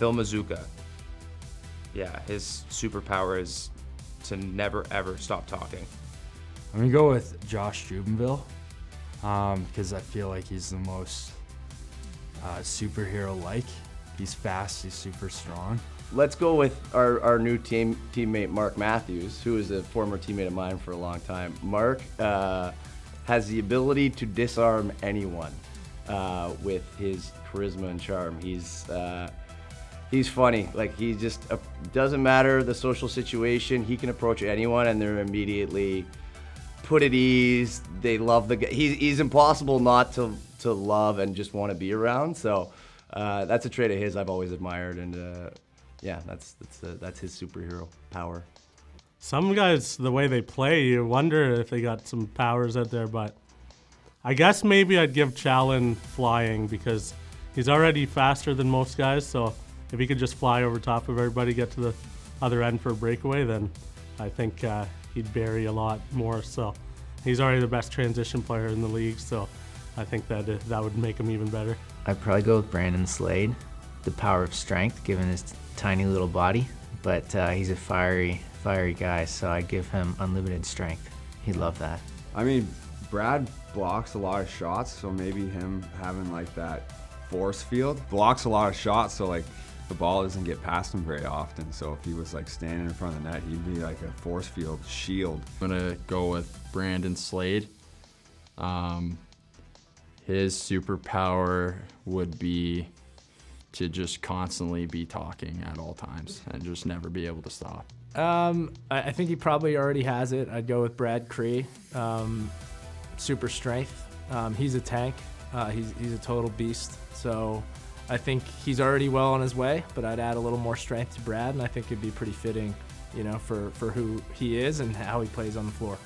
Phil Mazuka. Yeah, his superpower is to never ever stop talking. I'm gonna go with Josh Steubenville because I feel like he's the most uh, superhero-like. He's fast. He's super strong. Let's go with our, our new team teammate Mark Matthews, who is a former teammate of mine for a long time. Mark uh, has the ability to disarm anyone uh, with his charisma and charm. He's uh, he's funny. Like he just uh, doesn't matter the social situation. He can approach anyone, and they're immediately put at ease. They love the guy. He's, he's impossible not to to love and just want to be around. So uh, that's a trait of his I've always admired, and uh, yeah, that's that's uh, that's his superhero power. Some guys, the way they play, you wonder if they got some powers out there. But I guess maybe I'd give Challen flying because he's already faster than most guys. So if he could just fly over top of everybody, get to the other end for a breakaway, then I think uh, he'd bury a lot more. So he's already the best transition player in the league. So I think that uh, that would make him even better. I'd probably go with Brandon Slade. The power of strength, given his tiny little body, but uh, he's a fiery, fiery guy, so I'd give him unlimited strength. He'd love that. I mean, Brad blocks a lot of shots, so maybe him having like that force field blocks a lot of shots, so like the ball doesn't get past him very often. So if he was like standing in front of the net, he'd be like a force field shield. I'm gonna go with Brandon Slade. Um, his superpower would be to just constantly be talking at all times and just never be able to stop. Um, I, I think he probably already has it. I'd go with Brad Kri. Um, super strength. Um, he's a tank. Uh, he's, he's a total beast. So I think he's already well on his way, but I'd add a little more strength to Brad, and I think it'd be pretty fitting, you know, for, for who he is and how he plays on the floor.